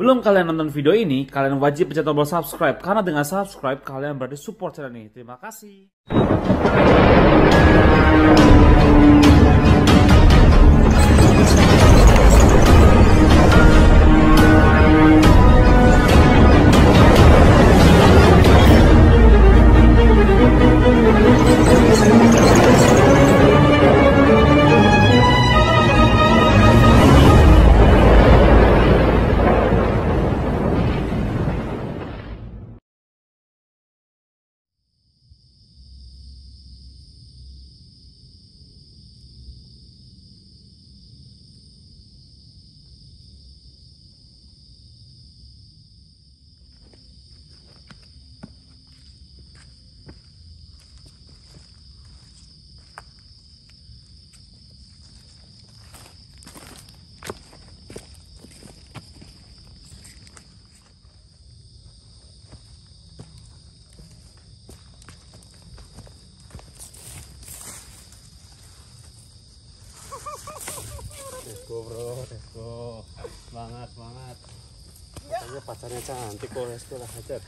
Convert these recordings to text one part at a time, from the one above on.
Belum kalian nonton video ini, kalian wajib pencet tombol subscribe karena dengan subscribe kalian berarti support channel ini. Terima kasih. Pacarnya cantik kok, let's go lah hajar.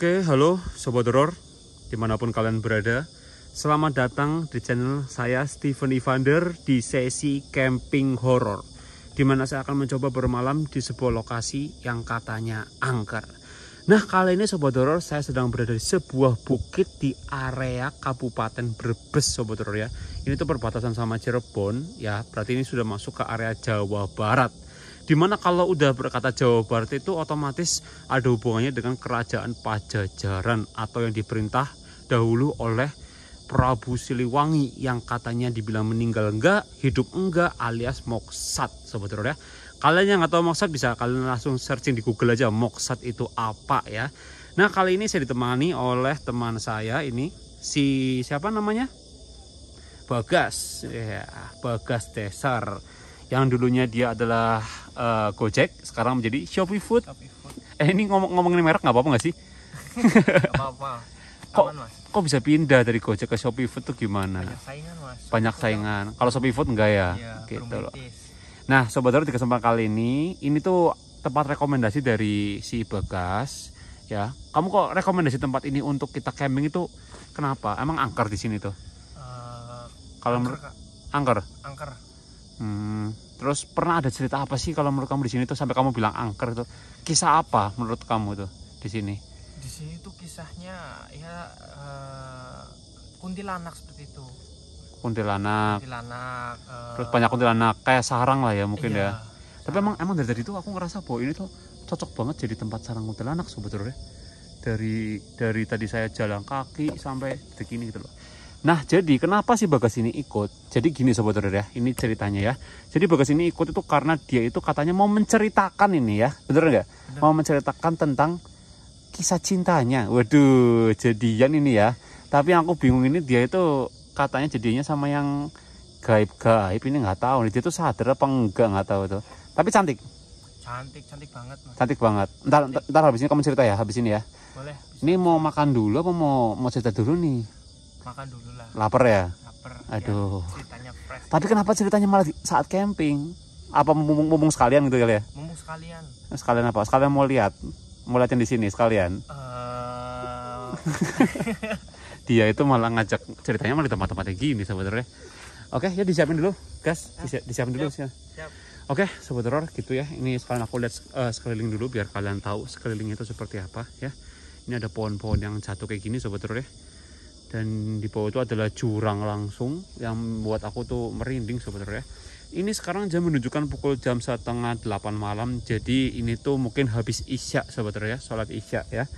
Oke, halo Sobat Horror, di mana pun kalian berada. Selamat datang di channel saya Steven Evander di sesi camping horror. Di mana saya akan mencoba bermalam di sebuah lokasi yang katanya angker. Nah kali ini Sobat Horror saya sedang berada di sebuah bukit di area Kabupaten Brebes Sobat Horror ya. Ini tuh perbatasan sama Cirebon ya, berarti ini sudah masuk ke area Jawa Barat. Di mana kalau udah berkata Jawa Barat itu otomatis ada hubungannya dengan kerajaan Pajajaran atau yang diperintah dahulu oleh Prabu Siliwangi yang katanya dibilang meninggal enggak, hidup enggak alias moksat sobat ya. Kalian yang nggak tahu moksat bisa kalian langsung searching di Google aja moksat itu apa ya. Nah kali ini saya ditemani oleh teman saya ini si siapa namanya? Bagas ya Bagas Desar yang dulunya dia adalah uh, Gojek, sekarang menjadi Shopee Food. Shopee Food. Eh ini ngomong ngomongin merek nggak apa-apa nggak sih? Gak apa-apa. Kok Aman mas. kok bisa pindah dari Gojek ke Shopee Food tuh gimana? Banyak saingan mas. Banyak saingan. Kalau Shopee Food enggak ya? Iya. gitu loh. Nah, sobat Doro di kesempatan kali ini, ini tuh tempat rekomendasi dari si Bagas, ya. Kamu kok rekomendasi tempat ini untuk kita camping itu kenapa? Emang angker di sini tuh? Eh, Kalau angker, angker. angker. Hmm. Terus pernah ada cerita apa sih kalau menurut kamu di sini tuh sampai kamu bilang angker itu? Kisah apa menurut kamu tuh di sini? Di sini tuh kisahnya ya eh, kuntilanak seperti itu. Kuntilanak. Kuntilanak. eh, Terus banyak kuntilanak kayak sarang lah ya mungkin iya. ya. Tapi emang emang dari tadi tuh aku ngerasa bahwa ini tuh cocok banget jadi tempat sarang kuntilanak sebetulnya. Dari dari tadi saya jalan kaki sampai begini gitu loh. Nah, jadi kenapa sih Bagas ini ikut? Jadi gini sobat ya, ini ceritanya ya. Jadi Bagas ini ikut itu karena dia itu katanya mau menceritakan ini ya. Bener nggak? Mau menceritakan tentang kisah cintanya. Waduh, jadian ini ya. Tapi yang aku bingung ini dia itu katanya jadinya sama yang gaib-gaib ini nggak tahu nih dia tuh sadar apa enggak nggak tahu tuh tapi cantik Cantik, cantik banget mas. cantik banget ntar, ntar, ntar habis ini kamu cerita ya habis ini ya Boleh. ini mau makan dulu apa mau mau cerita dulu nih Makan dulu lah. lapar ya Laper. Aduh. Ya, ceritanya fresh. tapi kenapa ceritanya malah saat camping apa mumpung, mumpung sekalian gitu kali ya Mumpung sekalian. sekalian apa sekalian mau lihat mau lihat yang di sini sekalian eh dia itu malah ngajak ceritanya malah di tempat-tempat kayak gini sebenarnya oke ya disiapin dulu gas Disi- disiapin dulu ya siap. Oke, sobat horor gitu ya. Ini sekalian aku lihat eh, sekeliling dulu biar kalian tahu sekeliling itu seperti apa ya. Ini ada pohon-pohon yang jatuh kayak gini sobat horor ya. Dan di bawah itu adalah jurang langsung yang membuat aku tuh merinding sobat horor ya. Ini sekarang jam menunjukkan pukul jam setengah delapan malam. Jadi ini tuh mungkin habis isya sobat horor ya, sholat isya ya.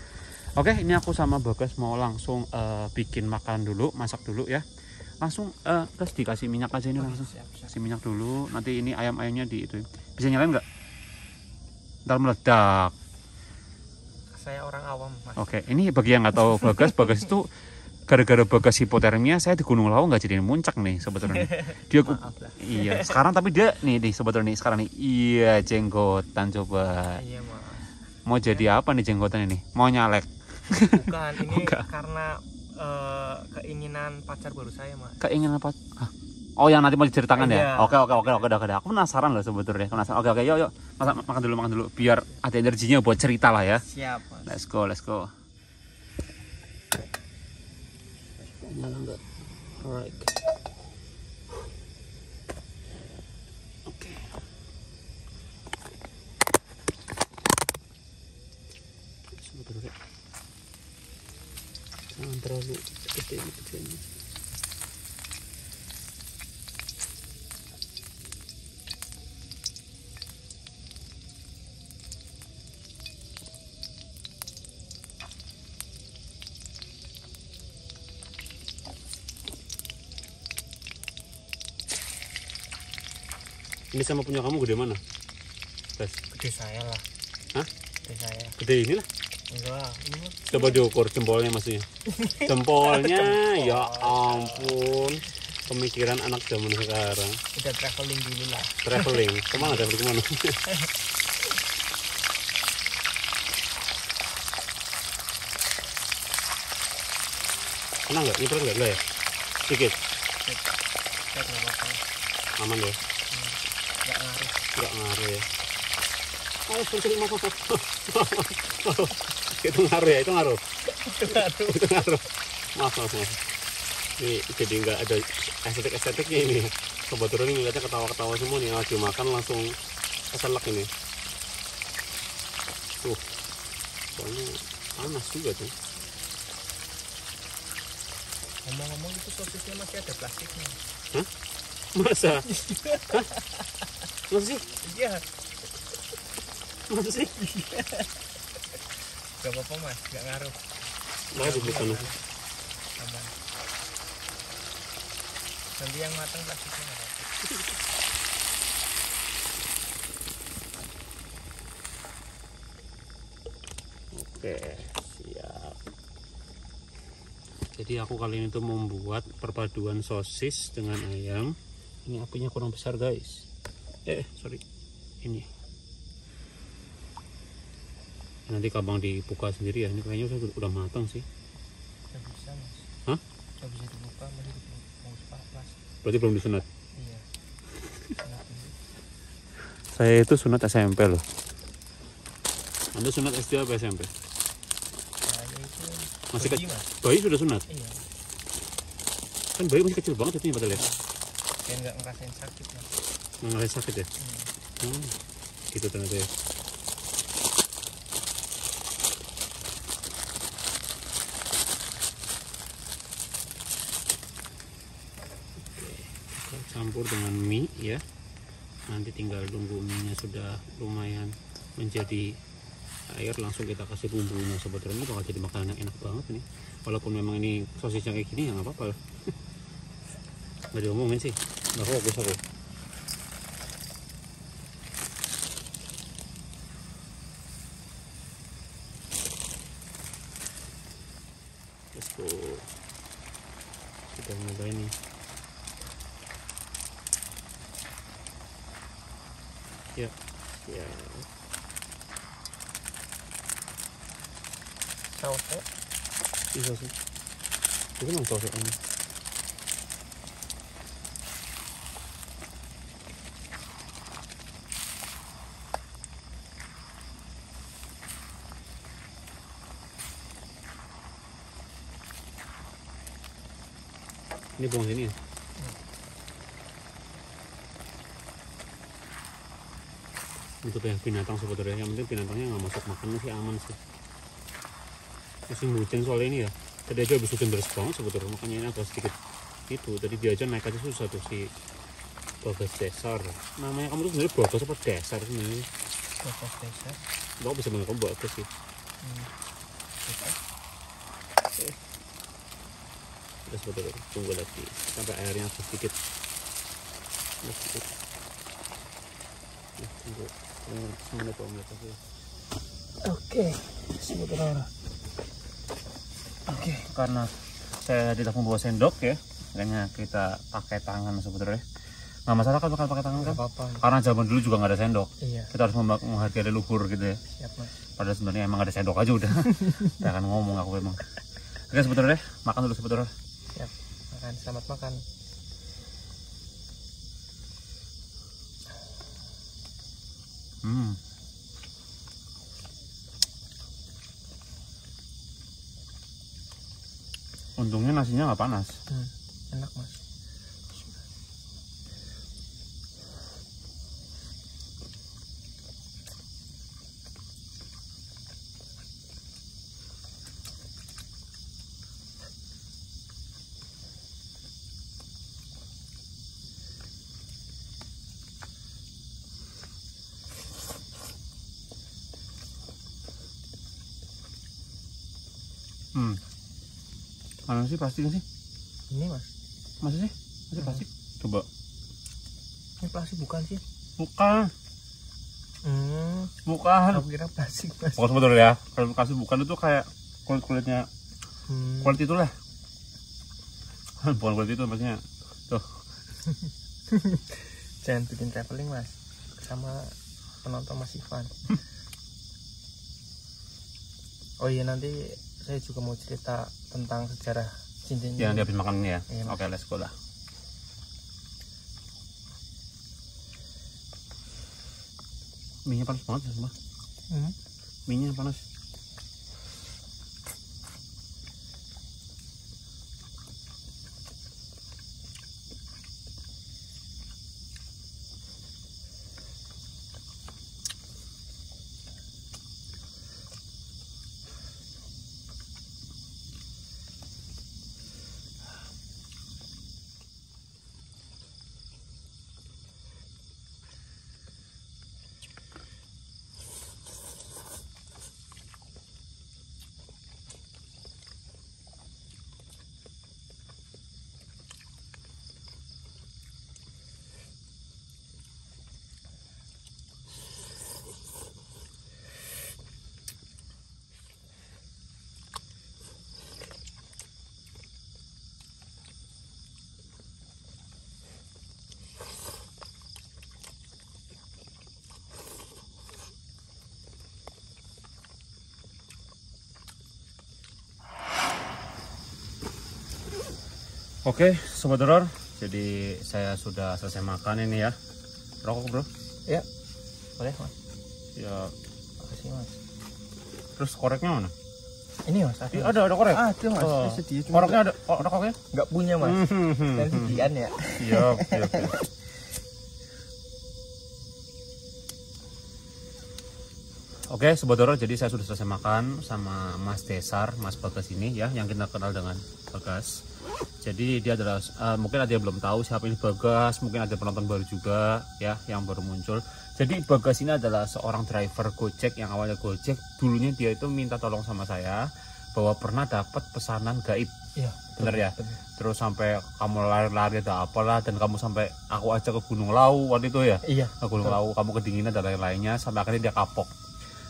Oke, ini aku sama Bagas mau langsung eh, bikin makan dulu, masak dulu ya. Langsung eh terus dikasih minyak aja ini langsung kasih minyak dulu nanti ini ayam-ayamnya di itu bisa nyalain nggak ntar meledak Saya orang awam mas. oke ini bagi yang nggak tahu bagas bagas itu gara-gara bagas hipotermia saya di Gunung Lawu nggak jadi muncak nih sebetulnya dia iya sekarang tapi dia nih nih sebetulnya nih sekarang nih iya jenggotan coba Iya mas. mau jadi apa nih jenggotan ini mau nyalek Bukan, ini Bukan. karena eh, keinginan pacar baru saya mas. keinginan apa Hah? Oh yang nanti mau diceritakan Iya. ya? Oke oke oke oke oke oke. Aku penasaran loh sebetulnya. Penasaran. Oke oke yuk yuk. Makan, makan dulu makan dulu. Biar ada energinya buat cerita lah ya. Siap mas. Let's go, let's go. Nyala enggak? Alright. Oke. Sebetulnya jangan terlalu gede gedenya. Ini sama punya kamu gede mana? Tes. Gede saya lah. Hah? Gede saya. Gede ini lah. Enggak. Coba diukur jempolnya maksudnya. Jempolnya, ya ampun. Pemikiran anak zaman sekarang. Udah traveling dulu lah. Traveling, ke mana traveling ke mana? Kena nggak? Ini berat nggak? Nggak ya? Sedikit, aman ya? Nggak ngaruh. Nggak ngaruh ya? Oh, sedikit maaf, maaf. itu ngaruh ya? Itu ngaruh? itu ngaruh. Maaf, maaf, maaf. Ini jadi nggak ada estetik-estetiknya ini. Kebetulan ini ngeliatnya ketawa-ketawa semua nih. Lagi makan langsung keselak ini. Tuh. Soalnya panas juga tuh. Ngomong-ngomong itu sosisnya masih ada plastiknya. Masa? Hah? Masa sih? Iya. Masa sih? Gak apa-apa mas, nggak ngaruh. Ada di sana. Aman. Nanti yang matang plastiknya nggak apa-apa. Oke, siap. Jadi aku kali ini tuh membuat perpaduan sosis dengan ayam. Ini apinya kurang besar guys. Eh sorry. Ini. Nanti kabang dibuka sendiri ya. Ini kayaknya udah, udah matang sih. Nggak bisa mas. Hah? Nggak bisa dibuka masih mau plas berarti belum disunat? Iya. Saya itu sunat SMP loh. Anda sunat SD apa SMP saya itu Masih bayi, kecil? mas. bayi sudah sunat? Iya. Kan bayi masih kecil banget itu padahal ya saya nggak ngerasain sakit mas ngerasain sakit ya? Hmm. Hmm, gitu ternyata ya. Campur dengan mie ya. Nanti tinggal tunggu mie nya sudah lumayan menjadi air langsung kita kasih bumbunya. Sebetulnya ini bakal jadi makanan yang enak banget nih walaupun memang ini sosisnya kayak gini ya nggak apa-apa lah. Nggak diomongin sih. Nggak fokus aku Let's go. Sudah mulai nih. Ya, ya. sausnya Bisa sih. Itu memang sausnya ini. Ini buang sini ya? Untuk yang binatang sebetulnya, yang penting binatangnya nggak masuk makan sih aman sih. Musim hujan soalnya ini ya. Tadi aja habis hujan deras banget sebetulnya, makanya ini agak sedikit itu. Tadi dia aja naik aja susah tuh si Bagas Desar. Namanya kamu tuh sebenarnya Bagas apa Desar sebenarnya? proses desa Lo bisa kamu Bagas sih. hmm. Terus betul tunggu lagi sampai airnya habis sedikit. Habis sedikit. Nah, tunggu. Tunggu semenit dua menit lagi. oke sebetulnya Oke, karena saya tidak membawa sendok ya, makanya kita pakai tangan sebetulnya. Nggak masalah kan bakal pakai tangan kan? nggak apa-apa Karena zaman dulu juga nggak ada sendok. iya Kita harus menghargai leluhur gitu ya. siap mas Padahal sebenarnya emang ada sendok aja udah. Saya akan ngomong aku emang. Oke sebetulnya makan dulu sebetulnya. siap makan selamat makan Hmm. Untungnya nasinya nggak panas. hmm. enak mas Mana sih plastik sih? ini mas Masa sih? Masa Hmm. plastik? Coba. ini plastik bukan sih Bukan. hmm. Bukan. aku kira plastik mas Bukan sebetulnya ya. Kalau kasih bukan itu kayak kulit kulitnya hmm. kulit itulah. Bukan kulit itu maksudnya. Tuh. jangan bikin traveling mas sama penonton Mas Ivan oh iya nanti saya juga mau cerita tentang sejarah cincin Jangan dia habis makan ini ya. Iya. Oke, let's go lah. Minyak panas banget ya, Mbak. Hmm. Minyak panas. Oke, sobat horor. Jadi saya sudah selesai makan ini ya. Rokok, Bro. Ya. Boleh, Mas. Ya, Makasih, Mas. terus koreknya mana? Ini, Mas. Ada. Iya, ada ada korek. Ada, Mas. Oh. Cuma Koreknya ada, oh, rokoknya? nggak punya, Mas. Hmm. Dan sediaan ya. Siap, siap, Oke, sobat horor, jadi saya sudah selesai makan sama Mas Desar, Mas Bagas ini ya, yang kita kenal dengan Bagas. Jadi dia adalah eh, mungkin ada yang belum tahu siapa ini Bagas, mungkin ada penonton baru juga ya yang baru muncul. Jadi Bagas ini adalah seorang driver Gojek yang awalnya Gojek, dulunya dia itu minta tolong sama saya bahwa pernah dapat pesanan gaib. Iya. Bener ya? betul. Terus sampai kamu lari-lari ada apalah dan kamu sampai aku ajak ke Gunung Lau waktu itu ya Iya. ke Gunung Lau kamu kedinginan dan lain-lainnya sampai akhirnya dia kapok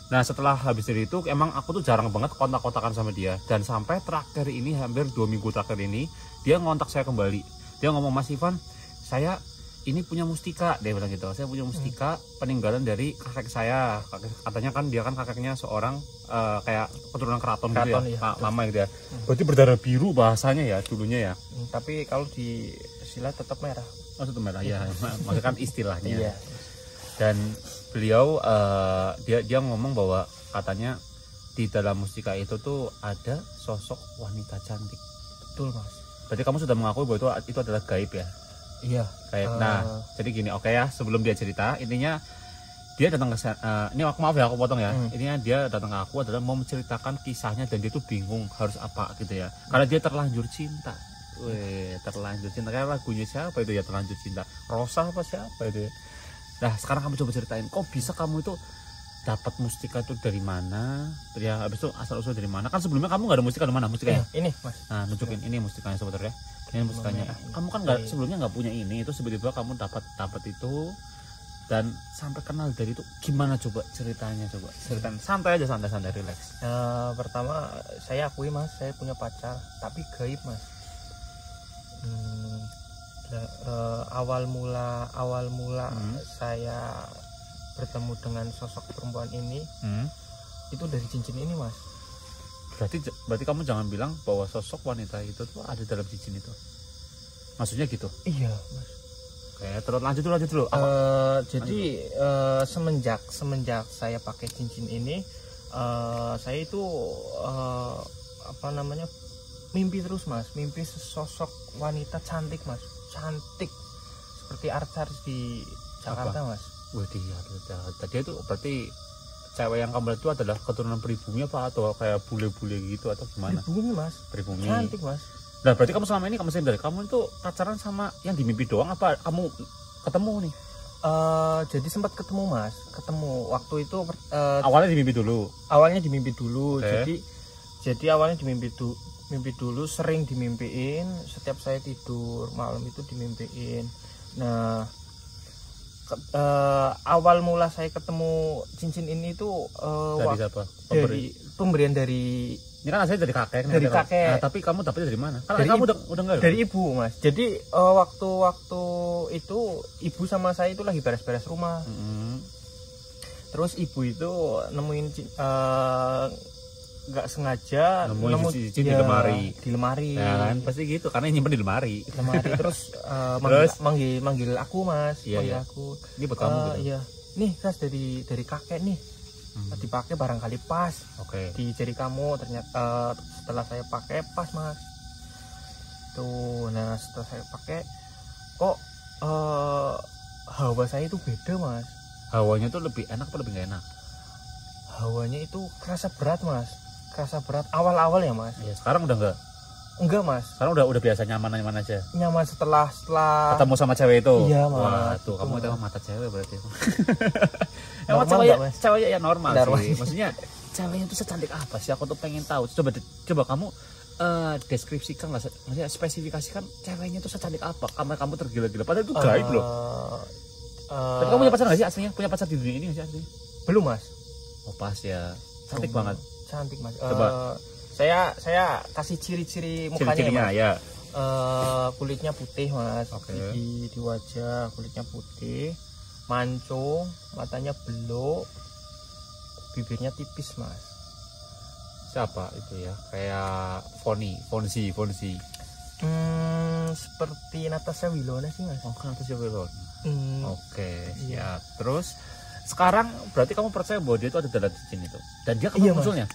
nah setelah habis dari itu emang aku tuh jarang banget kontak-kontakan sama dia. Dan sampai terakhir ini hampir dua minggu terakhir ini dia ngontak saya kembali. Dia ngomong Mas Ivan saya ini punya mustika dia bilang gitu. Saya punya mustika peninggalan dari kakek saya. Kakek- katanya kan dia kan kakeknya seorang eh, kayak keturunan keraton, Keraton, gitu ya betul. lama gitu ya. Berarti berdarah biru bahasanya ya dulunya ya? Hmm, Tapi kalau di silat tetap merah. maksudnya merah. Ya maksudnya kan istilahnya. Iya. dan beliau eh, dia dia ngomong bahwa katanya di dalam mustika itu tuh ada sosok wanita cantik. Betul, Mas. Berarti kamu sudah mengakui bahwa itu itu adalah gaib ya? Iya. Gaib. Eh. Nah, jadi gini, oke ya, sebelum dia cerita, intinya dia datang ke eh, ini aku maaf ya aku potong ya. Hmm. Intinya dia datang ke aku adalah mau menceritakan kisahnya dan dia tuh bingung harus apa gitu ya. Karena dia terlanjur cinta. Weh, terlanjur cinta kayak lagunya siapa itu ya terlanjur cinta. Rosa apa siapa itu ya? Nah, sekarang kamu coba ceritain, kok bisa kamu itu dapat mustika itu dari mana? Ya, habis itu asal usul dari mana? Kan sebelumnya kamu nggak ada mustika dari mana? Mustikanya? Iya, ini, Mas. Nah, nunjukin ini mustikanya sobat ya. Ini mustikanya. Kamu kan nggak Iya. sebelumnya nggak punya ini, itu tiba-tiba kamu dapat dapat itu dan sampai kenal dari itu gimana coba ceritanya coba ceritain santai aja santai santai relax Eh, pertama saya akui mas saya punya pacar tapi gaib mas Hmm, eh, awal mula awal mula Hmm. saya bertemu dengan sosok perempuan ini hmm. itu dari cincin ini mas. Berarti berarti kamu jangan bilang bahwa sosok wanita itu tuh ada dalam cincin itu? Maksudnya gitu? Iya mas. Kayak terus lanjut dulu lanjut dulu. Apa? Eh, jadi eh, semenjak semenjak saya pakai cincin ini eh, saya itu eh, apa namanya mimpi terus mas. Mimpi sesosok wanita cantik mas. Cantik. Seperti artis-artis di Jakarta mas. Wah dia tadi itu berarti cewek yang kamu lihat itu adalah keturunan pribumi apa? Atau kayak bule-bule gitu atau gimana? Bumi mas. Pribumi. Cantik mas. Nah berarti kamu selama ini kamu sendiri kamu itu pacaran sama yang di mimpi doang apa kamu ketemu nih? Eh, jadi sempat ketemu mas. Ketemu waktu itu eh, Awalnya di mimpi dulu. awalnya di mimpi dulu. Oke. jadi jadi awalnya di mimpi du mimpi dulu sering dimimpiin setiap saya tidur malam itu dimimpiin nah ke- eh, awal mula saya ketemu cincin ini itu eh, Dari siapa? dari Pemberi. pemberian dari Ini kan asalnya dari kakek. Dari kakek. kakek. Nah, tapi kamu dapetnya dari mana? Kan Dari kamu ibu. udah udah enggak. dari ibu mas jadi eh, waktu-waktu itu ibu sama saya itu lagi beres-beres rumah Mm-mm. terus ibu itu nemuin eh, nggak sengaja Nemuin cincin di lemari. di lemari Ya kan pasti gitu karena nyimpen di lemari. Lemari terus eh, manggil, Terus? manggil manggil aku mas Iya, manggil iya. aku Ini buat kamu Eh, gitu. iya nih kas dari dari kakek nih Hmm. dipakai barangkali pas Oke. di jari kamu ternyata eh, setelah saya pakai pas mas tuh nah setelah saya pakai kok eh, hawa saya itu beda mas Hawanya tuh lebih enak atau lebih nggak enak? hawanya itu kerasa berat mas kerasa berat awal-awal ya mas Ya, sekarang udah enggak. enggak mas Sekarang udah udah biasa nyaman nyaman aja. nyaman setelah setelah Ketemu sama cewek itu. Iya, Mas. Wah, tuh Itu, kamu emang mata cewek berarti. Emang Normal cewek Mas? cewek ya normal, Normal. sih. Maksudnya ceweknya itu secantik apa sih? Aku tuh pengen tahu. Coba coba kamu eh, deskripsikan lah, maksudnya spesifikasikan ceweknya itu secantik apa? Kamu kamu tergila-gila. Padahal itu gaib loh. eh, Tapi kamu punya pacar nggak sih aslinya? Punya pacar di dunia ini nggak sih aslinya? belum mas Oh pas ya. Cantik Belum. banget. Cantik mas Coba. Eh, saya saya kasih ciri-ciri mukanya ya, Ciri-cirinya mas ya. Eh, kulitnya putih mas Oke. di, di wajah kulitnya putih mancung matanya belok bibirnya tipis mas Siapa itu ya? Kayak Foni, Fonsi, Fonsi. hmm, seperti Natasha Wilona sih mas Oh, kan atas Wilona. Hmm, Oke, Iya. siap. Terus sekarang berarti kamu percaya bahwa dia itu ada dalam cincin itu. Dan dia kapan Iya, Mas. munculnya?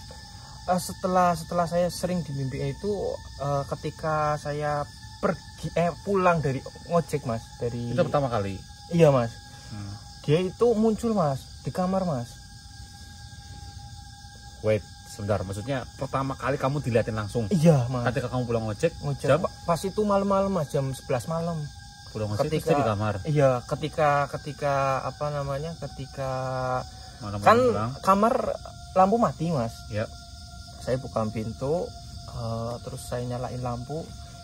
eh, setelah setelah saya sering di mimpi itu eh, ketika saya pergi eh pulang dari ngojek mas dari Itu pertama kali. iya mas Hmm. dia itu muncul mas di kamar mas Wait, sebentar. Maksudnya pertama kali kamu dilihatin langsung. iya mas Ketika kamu pulang ngojek, ngojek jam pas itu malam-malam mas jam 11 malam pulang Ketika- di kamar. iya ketika ketika apa namanya ketika Malam kan pulang. kamar lampu mati mas Ya. saya buka pintu eh, terus saya nyalain lampu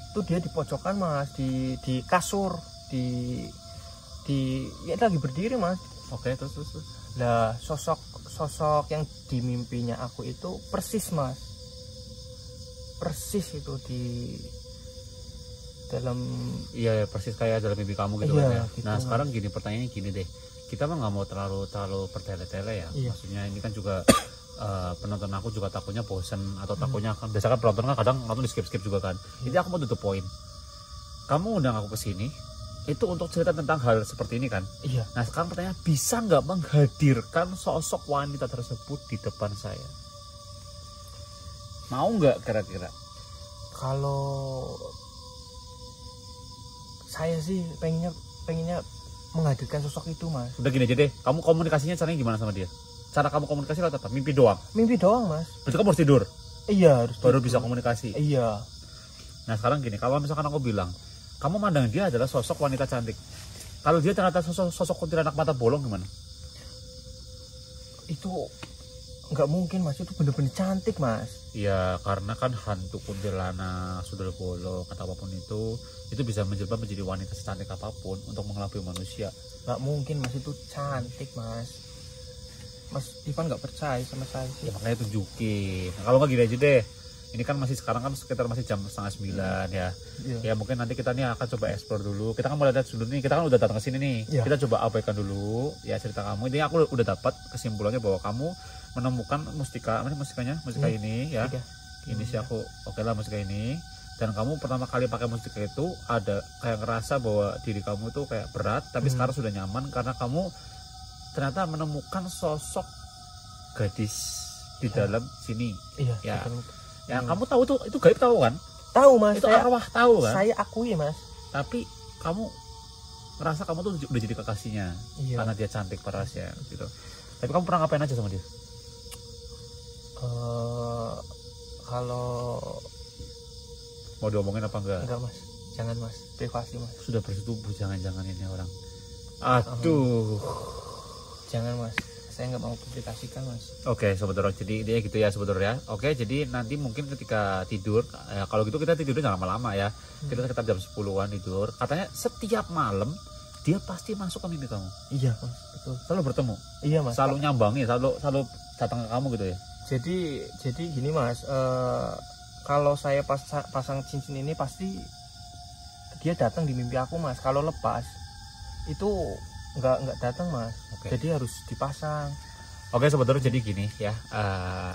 itu dia di pojokan mas di di kasur di di ya lagi berdiri mas Oke, terus terus. terus. lah sosok sosok yang di mimpinya aku itu persis mas persis itu di dalam Iya, ya, persis kayak dalam mimpi kamu gitu Iya, kan ya. gitu, nah, sekarang gini pertanyaannya gini deh. Kita mah nggak mau terlalu terlalu bertele-tele ya. Iya. Maksudnya ini kan juga eh, penonton aku juga takutnya bosen atau Hmm. takutnya kan biasa kan penonton kan kadang nonton di skip-skip juga kan. Iya. Jadi aku mau tutup poin. Kamu undang aku ke sini itu untuk cerita tentang hal seperti ini kan. iya Nah sekarang pertanyaan bisa nggak menghadirkan sosok wanita tersebut di depan saya? Mau nggak kira-kira? kalau saya sih pengennya pengennya menghadirkan sosok itu mas Udah gini aja deh, kamu komunikasinya caranya gimana sama dia? Cara kamu komunikasi lewat apa? Mimpi doang. mimpi doang mas Berarti kamu harus tidur, iya harus baru gitu. bisa komunikasi. iya Nah sekarang gini, kalau misalkan aku bilang, kamu mandang dia adalah sosok wanita cantik. Kalau dia ternyata sosok, sosok kuntilanak mata bolong gimana? itu nggak mungkin mas itu bener-bener cantik mas Ya karena kan hantu kuntilanak, sudal bolong, atau apa pun itu, itu bisa menjelma menjadi wanita secantik apa pun untuk mengelabui manusia. nggak mungkin mas itu cantik mas mas Ivan nggak percaya sama saya sih Ya makanya tunjukin. Nah, kalau nggak gini aja deh. Ini kan masih sekarang kan sekitar masih jam setengah sembilan ya. Iya. Ya mungkin nanti kita nih akan coba explore dulu. Kita kan mulai lihat dulu nih. Kita kan udah datang ke sini nih. Iya. Kita coba abaikan dulu ya cerita kamu. Ini aku udah dapat kesimpulannya bahwa kamu menemukan mustika, apa sih mustikanya? Mustika Ini, ini ya. Tiga. Ini sih aku oke lah mustika ini. Dan kamu pertama kali pakai mustika itu ada kayak ngerasa bahwa diri kamu tuh kayak berat, tapi Hmm. sekarang sudah nyaman karena kamu ternyata menemukan sosok gadis di Ya. dalam sini. iya Ya. betul. Ya Hmm. kamu tahu tuh itu gaib tahu kan? tahu mas itu saya, arwah tahu kan? saya akui mas Tapi kamu ngerasa kamu tuh udah jadi kekasihnya iya karena dia cantik parasnya gitu. Tapi kamu pernah ngapain aja sama dia? Eh, kalau Mau diomongin apa enggak? enggak mas jangan mas privasi mas Sudah bersetubuh jangan-jangan ini orang. Aduh. jangan mas saya nggak mau publikasikan mas Oke, sobat doror. Jadi dia gitu ya, sobat ya. Oke, jadi nanti mungkin ketika tidur, ya, kalau gitu kita tidurnya jangan lama-lama ya. Kita sekitar jam 10-an tidur. Katanya setiap malam dia pasti masuk ke mimpi kamu. iya mas betul Selalu bertemu, iya mas selalu nyambangi, selalu selalu datang ke kamu gitu ya. Jadi jadi gini mas eh, kalau saya pas pasang cincin ini pasti dia datang di mimpi aku mas kalau lepas itu nggak nggak datang mas Oke. jadi harus dipasang Oke sobat Doror, jadi gini ya. eh,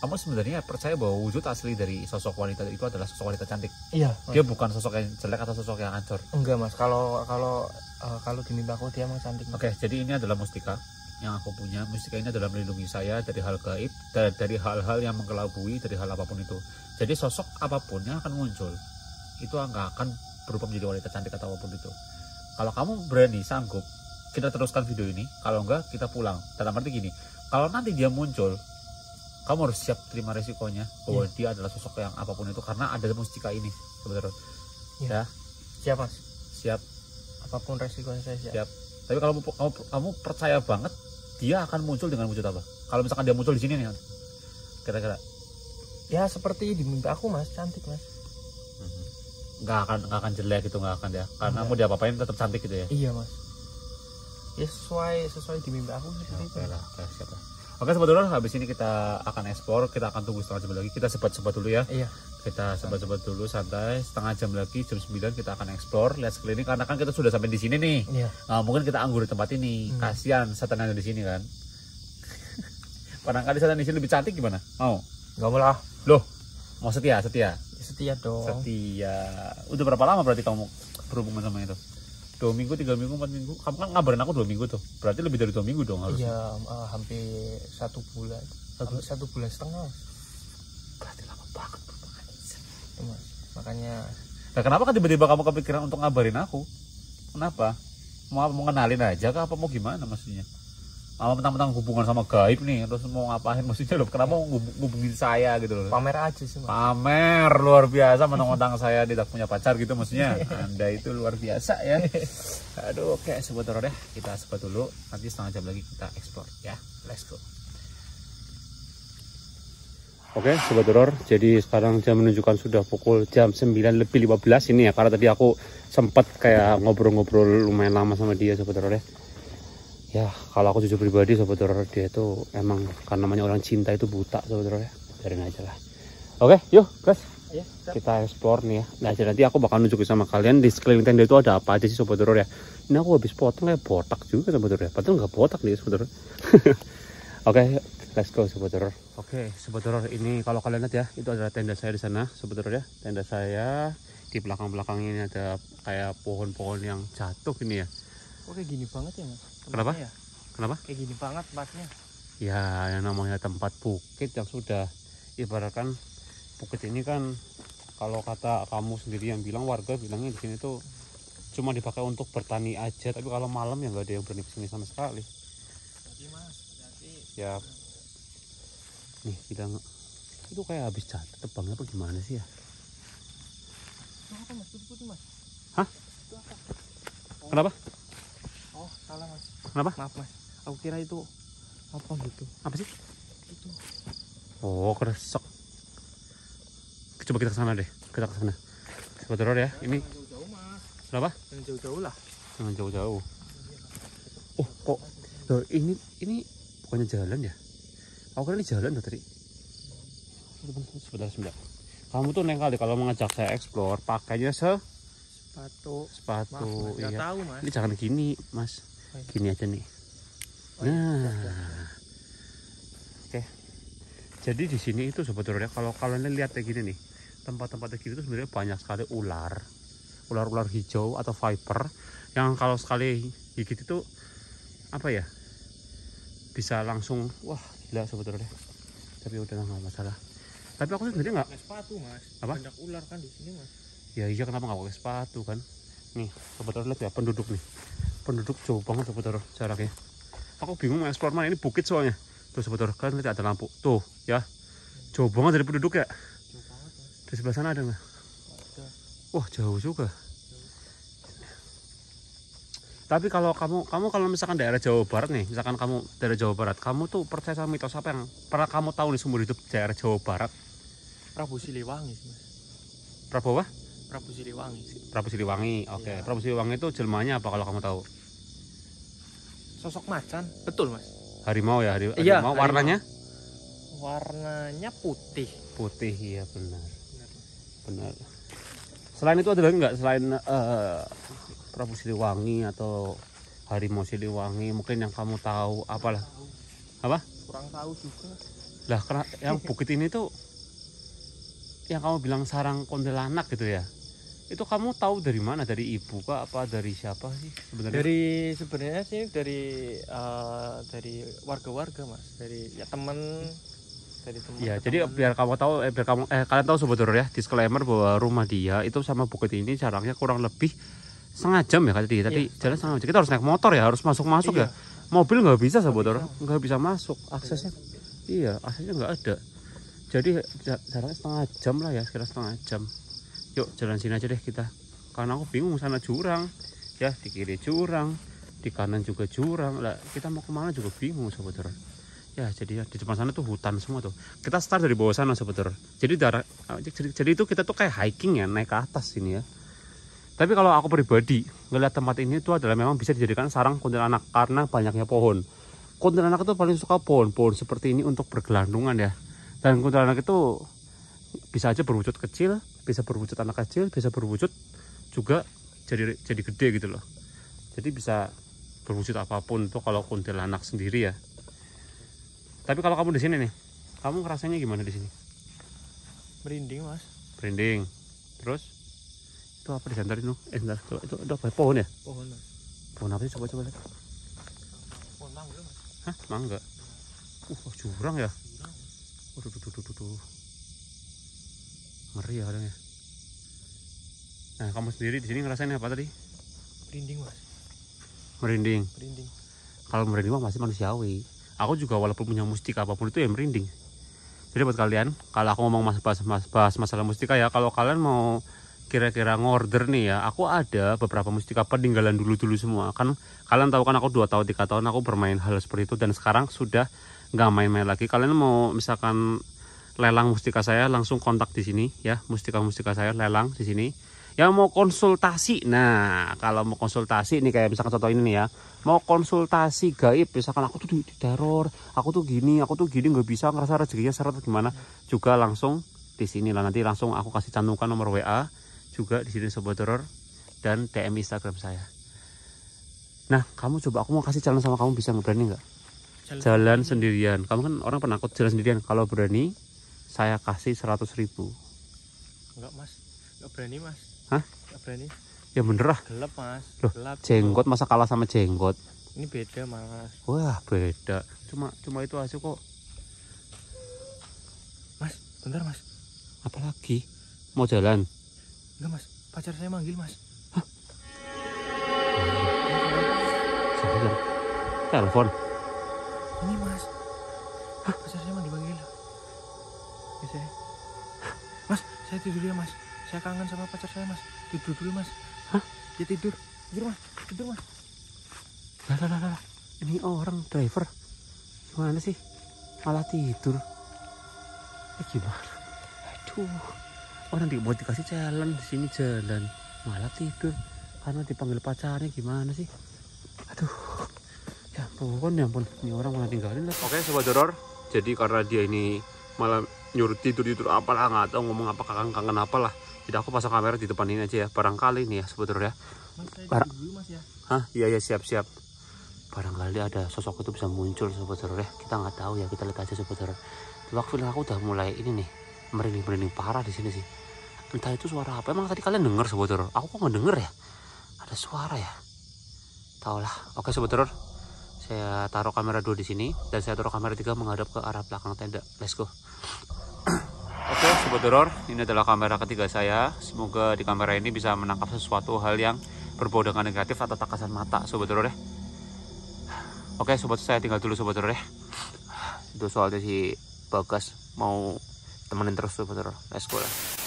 kamu sebenarnya percaya bahwa wujud asli dari sosok wanita itu adalah sosok wanita cantik. iya mas. Dia bukan sosok yang jelek atau sosok yang hancur. enggak mas kalau kalau eh, kalau di mimpi aku dia emang cantik. Oke, jadi ini adalah mustika yang aku punya. Mustika ini adalah melindungi saya dari hal gaib, da- dari hal-hal yang mengkelabui, dari hal apa pun itu. Jadi sosok apa pun yang akan muncul, itu nggak akan berubah menjadi wanita cantik atau apa pun itu. Kalau kamu berani, sanggup, kita teruskan video ini. Kalau enggak, kita pulang. Dalam arti gini, kalau nanti dia muncul, kamu harus siap terima resikonya bahwa dia adalah sosok yang apa pun itu karena ada mustika ini, sebenarnya. Iya. Ya, siap mas siap. apa pun resikonya saya siap Siap. Tapi kalau kamu, kamu, kamu percaya banget dia akan muncul dengan wujud apa? Kalau misalkan dia muncul di sini nih, kira-kira. Ya seperti di mimpi aku mas. Cantik mas. Nggak akan nggak akan jelek gitu nggak akan ya, karena Nggak. mau diapa-apain tetap cantik gitu ya. iya mas. Ya sesuai sesuai di mimpi aku seperti itu. Oke lah, oke siap Oke sebetulnya habis ini kita akan ekspor, kita akan tunggu setengah jam lagi, kita sebat-sebat dulu ya. iya Kita sebat-sebat dulu santai, setengah jam lagi jam 9 kita akan eksplor, lihat sekeliling karena kan kita sudah sampai di sini nih. iya Nah, mungkin kita anggur di tempat ini, Hmm. kasihan setan ada di sini kan. Barangkali setan di sini lebih cantik gimana? Mau? nggak mau lah Loh, mau setia, setia. setia dong setia udah berapa lama berarti kamu berhubungan sama itu dua minggu tiga minggu empat minggu. Kamu kan ngabarin aku dua minggu tuh. Berarti lebih dari dua minggu dong harus iya eh, hampir satu bulan. Satu- Hampir satu bulan setengah berarti lama banget itu mas. Makanya nah kenapa kan tiba-tiba kamu kepikiran untuk ngabarin aku? Kenapa? Mau mau kenalin aja kah? Apa mau gimana maksudnya Malah mentang-mentang hubungan sama gaib nih? Terus mau ngapain? Maksudnya loh kenapa mau ngubung- ngubungin saya gitu loh? Pamer aja sih mas. Pamer luar biasa. Mentang-mentang saya tidak punya pacar gitu maksudnya. Anda itu luar biasa ya. Aduh oke. Sobat horor ya kita sebat dulu. Nanti setengah jam lagi kita explore ya. Let's go. Oke, Sobat Horor, jadi sekarang jam menunjukkan sudah pukul jam 9 lebih 15 ini ya, karena tadi aku sempat kayak ngobrol-ngobrol lumayan lama sama dia, Sobat Horor ya. Ya, kalau aku jujur pribadi, Sobat Horor, dia itu emang karena namanya orang cinta itu buta, Sobat Horor ya. Biarin aja lah. Oke, yuk, guys. ya Kita explore nih ya. Nah, jadi nanti aku bakal nunjukin sama kalian di sekeliling tenda itu ada apa aja sih, Sobat Horor ya. Ini aku habis potong kayak botak juga, Sobat Horor ya. Padahal nggak botak nih, Sobat Horor. Oke, yuk, let's go Sobat Horor. Oke, Sobat Horor, ini kalau kalian lihat ya, itu adalah tenda saya di sana, Sobat Horor ya. Tenda saya di belakang-belakang ini ada kayak pohon-pohon yang jatuh ini ya. Oke gini banget ya mas Kenapa? Ya? Kenapa? kayak gini banget tempatnya Ya, yang namanya tempat bukit yang sudah ibaratkan bukit ini kan kalau kata kamu sendiri yang bilang warga bilangnya di sini tuh cuma dipakai untuk bertani aja, tapi kalau malam ya nggak ada yang berani ke sini sama sekali. jadi mas Ya, nih kita itu kayak habis jatuh tebangnya apa gimana sih ya? itu apa mas itu putih mas Hah? itu apa Kenapa? Oh salah mas Kenapa? maaf mas aku kira itu apa gitu Apa sih? itu Oh, keresek. Coba kita ke sana deh. Kita ke sana. Horor ya. Ini jauh-jauh mas berapa? yang jauh-jauh lah Jangan jauh-jauh. Oh, kok Loh, ini ini bukannya jalan ya? Aku kira ini jalan loh tadi. Sebentar, sebentar. Kamu tuh neng kali kalau mengajak saya explore, pakainya se sepatu sepatu. maaf mas iya. tahu mas Ini jangan gini, Mas. Gini aja nih. Oh, iya, Nah. Oke. Jadi di sini itu sebetulnya kalau kalian lihat kayak gini nih, tempat-tempat kayak gini tuh sebenarnya banyak sekali ular. Ular-ular hijau atau viper yang kalau sekali gigit itu apa ya? Bisa langsung wah gila sebetulnya. Tapi udah nggak masalah. Tapi aku sendiri nggak sepatu mas Apa? banyak ular kan di sini mas ya iya kenapa nggak pakai sepatu kan? Nih sebetulnya lihat ya penduduk nih. Penduduk jauh banget sebetulnya jaraknya. Aku bingung mau explore mana ini bukit soalnya. Tuh sebetulnya kan lihat ada lampu. Tuh ya. Jauh banget dari penduduk ya. Di sebelah sana ada nggak? Wah jauh juga. Tapi kalau kamu kamu kalau misalkan daerah Jawa Barat nih misalkan kamu daerah Jawa Barat kamu tuh percaya sama mitos apa yang pernah kamu tahu di seumur hidup daerah Jawa Barat? Prabu Siliwangi mas. Prabowo Prabu Siliwangi Prabu Siliwangi oke. Iya. Prabu Siliwangi itu jelmanya apa kalau kamu tahu? Sosok macan. Betul mas. Harimau ya hari- Iya, harimau. harimau. warnanya? Warnanya putih. Putih iya benar. Benar, benar. Selain itu ada lagi nggak? Selain eh, Prabu Siliwangi atau harimau Siliwangi mungkin yang kamu tahu apalah. Apa? Kurang tahu juga. Lah karena yang bukit ini tuh yang kamu bilang sarang kuntilanak gitu ya itu kamu tahu dari mana dari ibu kah apa dari siapa sih sebenarnya dari sebenarnya sih dari eh, dari warga-warga mas dari ya teman dari teman Ya, ke jadi biar kamu tahu, eh, biar kamu, eh, kalian tahu sebetulnya ya, disclaimer bahwa rumah dia itu sama bukit ini jaraknya kurang lebih setengah jam ya tadi. Tadi Iya. jalan setengah jam. Kita harus naik motor ya, harus masuk-masuk Iya. ya. Mobil nggak bisa sebetulnya, nggak bisa masuk. Aksesnya, iya, aksesnya nggak ada. Jadi ja- jaraknya setengah jam lah ya, sekitar setengah jam. Yuk jalan sini aja deh kita. Karena aku bingung sana jurang, ya di kiri jurang, di kanan juga jurang. Lah kita mau ke mana juga bingung sebetulnya. Ya jadi ya, di depan sana tuh hutan semua tuh. Kita start dari bawah sana sebetulnya. Jadi darah, jadi, jadi itu kita tuh kayak hiking ya naik ke atas sini ya. Tapi kalau aku pribadi ngeliat tempat ini tuh adalah memang bisa dijadikan sarang kuntilanak karena banyaknya pohon. Kuntilanak itu paling suka pohon-pohon seperti ini untuk bergelandungan ya. Dan kuntilanak itu bisa aja berwujud kecil, bisa berwujud anak kecil, bisa berwujud juga jadi jadi gede gitu loh. Jadi bisa berwujud apa pun tuh kalau kuntilanak sendiri ya. Tapi kalau kamu di sini nih, kamu ngerasanya gimana di sini? merinding mas. Merinding. Terus? Itu apa di santar itu? Eh bentar, itu, itu, itu apa? Pohon ya? Pohon mas. Pohon apa sih? Coba coba lihat. Pohon mangga mas. Hah? Mangga? Uh jurang ya. Waduh tuh tuh tuh tuh ngeri ya ya nah kamu sendiri di sini ngerasain apa tadi? Merinding mas. Merinding. Merinding. Kalau merinding mah masih manusiawi. Aku juga walaupun punya mustika apa pun itu ya merinding. Jadi buat kalian kalau aku ngomong mas bahas, mas, bahas masalah mustika ya kalau kalian mau kira-kira ngorder nih ya aku ada beberapa mustika peninggalan dulu-dulu semua. Kan kalian tahu kan aku dua tahun tiga tahun aku bermain hal seperti itu dan sekarang sudah nggak main-main lagi. Kalian mau misalkan lelang mustika saya langsung kontak di sini ya. Mustika-mustika saya lelang di sini. Ya mau konsultasi. Nah kalau mau konsultasi ini kayak misalkan contoh ini nih ya. Mau konsultasi gaib misalkan aku tuh di, di teror aku tuh gini aku tuh gini nggak bisa ngerasa rezekinya seret gimana. Juga langsung di sini lah nanti langsung aku kasih cantumkan nomor WA juga di sini sobat teror dan DM Instagram saya. Nah kamu coba aku mau kasih jalan sama kamu bisa nggak? Berani nggak? Jalan sendirian. Kamu kan orang penakut jalan sendirian. Kalau berani saya kasih 100 ribu. Enggak mas. Enggak berani mas. Hah? enggak berani. Ya bener lah gelap mas. Loh, gelap. jenggot masa kalah sama jenggot? Ini beda mas. Wah beda. Cuma cuma itu aja kok. Mas bentar mas. Apalagi mau jalan? Enggak mas. Pacar saya manggil mas. Yang telepon. Ini mas. Pacar saya manggil ya saya mas saya tidur ya mas. Saya kangen sama pacar saya mas. Tidur dulu mas. Hah? dia tidur. Tidur mas. Tidur mas. Lah lah lah lah. ini orang driver. Gimana sih? Malah tidur. Eh gimana? Aduh. Orang di mau dikasih jalan di sini jalan. Malah tidur. Karena dipanggil pacarnya gimana sih? Aduh. Ya ampun ya ampun. Ini orang malah tinggalin lah. Oke sobat horor. Jadi karena dia ini malah nyuruh tidur tidur apalah nggak tahu ngomong apa kangen kangen apalah jadi aku pasang kamera di depan ini aja ya barangkali nih ya sobat horor ya ya Hah? Iya iya siap siap. Barangkali ada sosok itu bisa muncul sobat horor ya. Kita nggak tahu ya. Kita lihat aja sobat horor. Di waktu aku udah mulai ini nih merinding merinding parah di sini sih. Entah itu suara apa. Emang tadi kalian dengar sobat horor? Aku kok nggak denger ya? Ada suara ya? Tahu lah. Oke sobat horor. Saya taruh kamera dua di sini dan saya taruh kamera tiga menghadap ke arah belakang tenda. Let's go. Oke, sobat horor, ini adalah kamera ketiga saya. Semoga di kamera ini bisa menangkap sesuatu hal yang berbau dengan negatif atau tak kasat mata, sobat horor ya. Oke, sobat saya tinggal dulu sobat horor ya. Itu soalnya si Bagas mau temenin terus sobat horor. Let's go lah.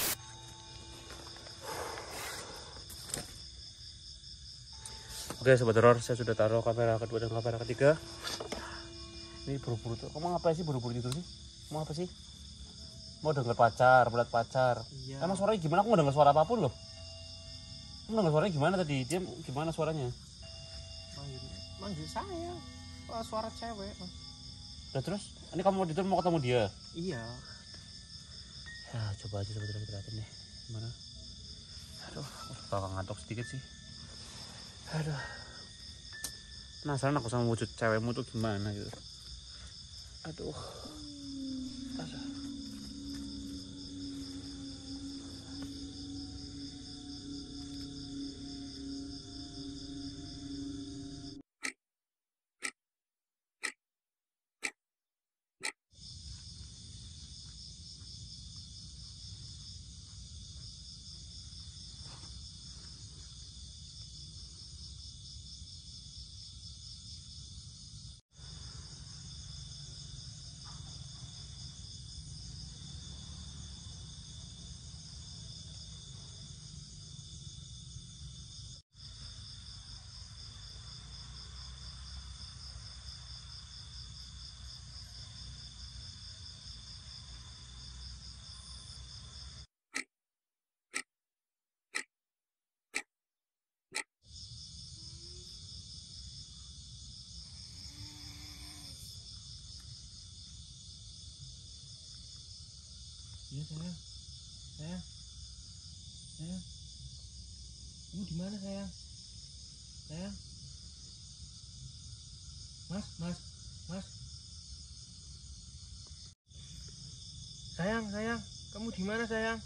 Oke, sobat horor, saya sudah taruh kamera kedua dan kamera ketiga. Ini buru-buru tuh. Kamu ngapain sih buru-buru gitu sih? Mau apa sih? Mau denger pacar, melihat pacar. iya Emang suaranya gimana? Aku nggak dengar suara apa pun loh. Kamu dengar suaranya gimana tadi? Dia gimana suaranya? manggil manggil saya oh, suara cewek. Udah terus? Ini kamu mau tidur mau ketemu dia? iya Ya coba aja sebetulnya kita lihatin deh. Gimana? Aduh, bakal ngantuk sedikit sih. Aduh. Penasaran aku sama wujud cewekmu tuh gimana gitu. Aduh. Sayang. Sayang. Sayang. Kamu di mana sayang? Sayang. Mas mas mas. Sayang sayang. Kamu di mana sayang?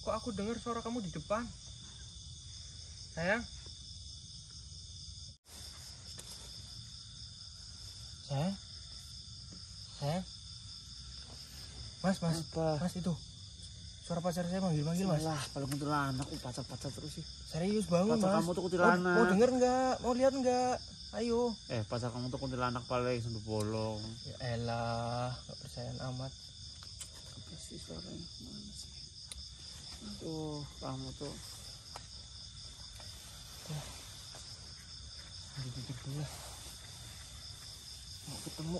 Kok aku dengar suara kamu di depan? Sayang. Sayang. Sayang mas mas Apa? mas itu suara pacar saya manggil manggil mas Lah, kalau kuntilanak aku pacar-pacar terus sih. serius bangun Pacar mas kamu tuh mau, kuntilanak. mau denger nggak mau lihat nggak ayo Eh, pacar kamu tuh kuntilanak paling sampai bolong. ya elah nggak percayaan amat Apa sih suaranya? Mana sih? Aduh, kamu tuh. dikit dulu lah mau ketemu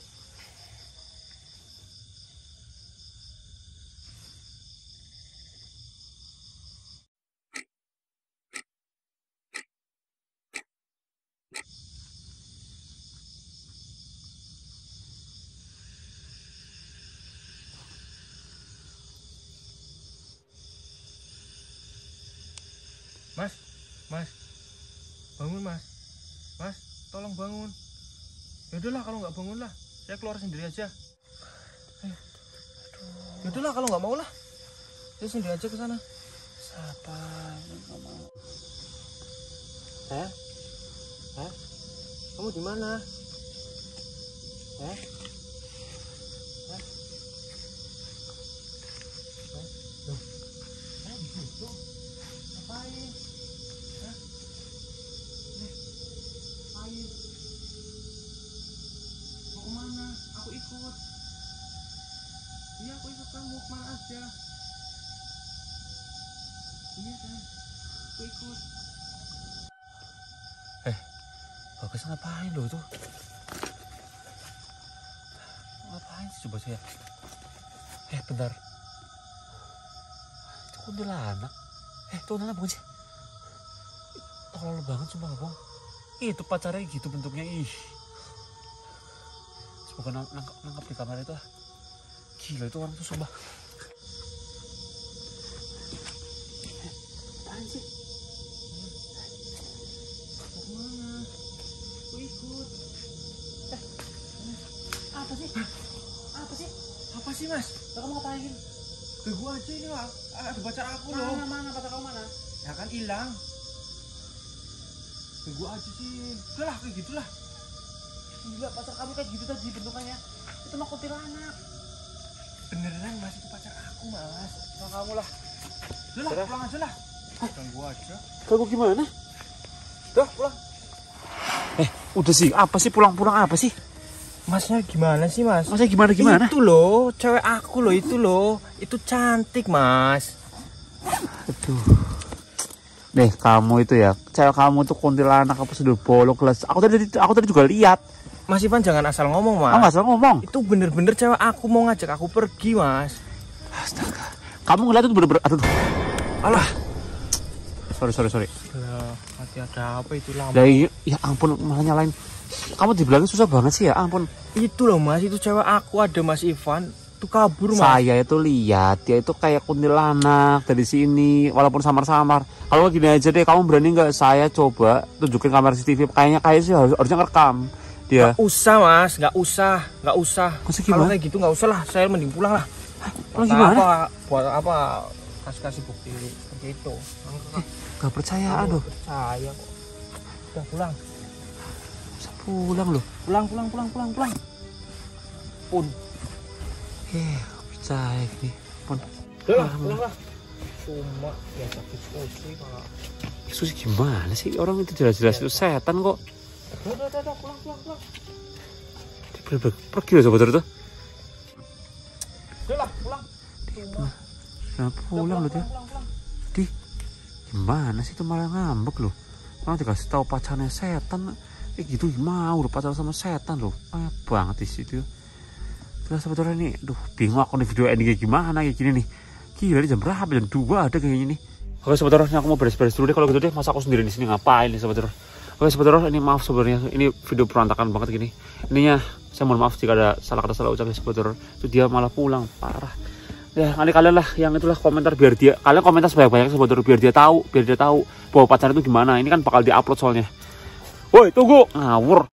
Mas, Mas, bangun Mas, Mas, tolong bangun. Ya udahlah kalau nggak bangun lah, saya keluar sendiri aja. Ayo. Ya kalau nggak mau lah, saya sendiri aja ke sana. Sabar, nggak mau. Hah? Hah? Kamu di mana? Hah? Ngapain lo tuh? Ngapain sih coba saya? Eh, bentar. Itu kuntilanak. Eh, itu kuntilanak bukan sih? Tolol banget sumpah bang. Itu pacarnya gitu bentuknya ih. Semoga nang nangkap, nangkap di kamera itu ah. Gila itu orang tuh sumpah. Pacar aku loh. Mana mana pacar kamu mana? Ya kan hilang. Ganggu aja sih. Udah lah kayak gitulah. Gila pacar kamu kayak gitu tadi bentukannya. Itu mah kuntilanak. Beneran mas itu pacar aku mas. Sama kamu lah. Udah lah pulang aja lah. Ganggu aja. Kamu gimana? Udah pulang. Eh, udah sih. Apa sih pulang-pulang apa sih? Masnya gimana sih mas? Masa gimana gimana? Itu loh, cewek aku loh itu loh. Itu cantik mas. Aduh. Nih, kamu itu ya. Cewek kamu tuh kuntilanak apa sudah bolong kelas. Aku tadi aku tadi juga lihat. Mas Ivan jangan asal ngomong mas. Nggak salah ngomong. Itu bener-bener cewek aku mau ngajak aku pergi mas. Astaga. Kamu ngeliat itu bener-bener aduh. Alah. Sorry, sorry, sorry. Lah, hati ada apa itu lama. Ya, iya, ya ampun malah nyalain. Kamu dibilangin susah banget sih ya, ampun. Itu loh mas, itu cewek aku ada mas Ivan. Itu kabur mas. Saya itu lihat dia itu kayak kuntilanak dari sini, walaupun samar-samar. Kalau gini aja deh, kamu berani nggak saya coba tunjukin kamera CCTV? Kayaknya kayak sih harus harusnya ngerekam dia. Nggak usah mas, nggak usah, nggak usah. Kalau kayak gitu nggak usah lah, saya mending pulang lah. Pulang Buat gimana? Apa, buat apa? Kasih kasih bukti seperti itu. Gak percaya, Kamu aduh. Percaya kok. Udah pulang, pulang loh. pulang, pulang, pulang, pulang, pulang. Pun. Eh, percaya nih. Udah lah, Ah, pulang lah. Cuma ya sakit kursi malah. Yesus gimana sih orang itu jelas-jelas itu setan kok. Udah, udah, udah, pulang, pulang, pulang. Bener-bener pergi loh sobat itu. Udah lah, pulang. Nah, pulang loh dia. pulang, pulang. Di gimana sih itu malah ngambek loh. Orang dikasih tahu pacarnya setan. Eh gitu mau loh pacaran sama setan loh. Banyak banget di situ. Terus sebetulnya nih, duh bingung aku nih video endingnya gimana kayak gini nih. Gila jam berapa? Jam 2 ada kayaknya nih. Oke sebetulnya aku mau beres-beres dulu deh kalau gitu deh. Masa aku sendiri di sini ngapain nih sebetulnya. Oke sebetulnya ini maaf sebenarnya ini video perantakan banget gini. Ininya saya mohon maaf jika ada salah kata salah ucap ya sebetulnya. Itu dia malah pulang parah ya kali kalian lah yang itulah komentar biar dia kalian komentar sebanyak-banyak sebetulnya biar dia tahu biar dia tahu bahwa pacar itu gimana ini kan bakal diupload soalnya woi tunggu ngawur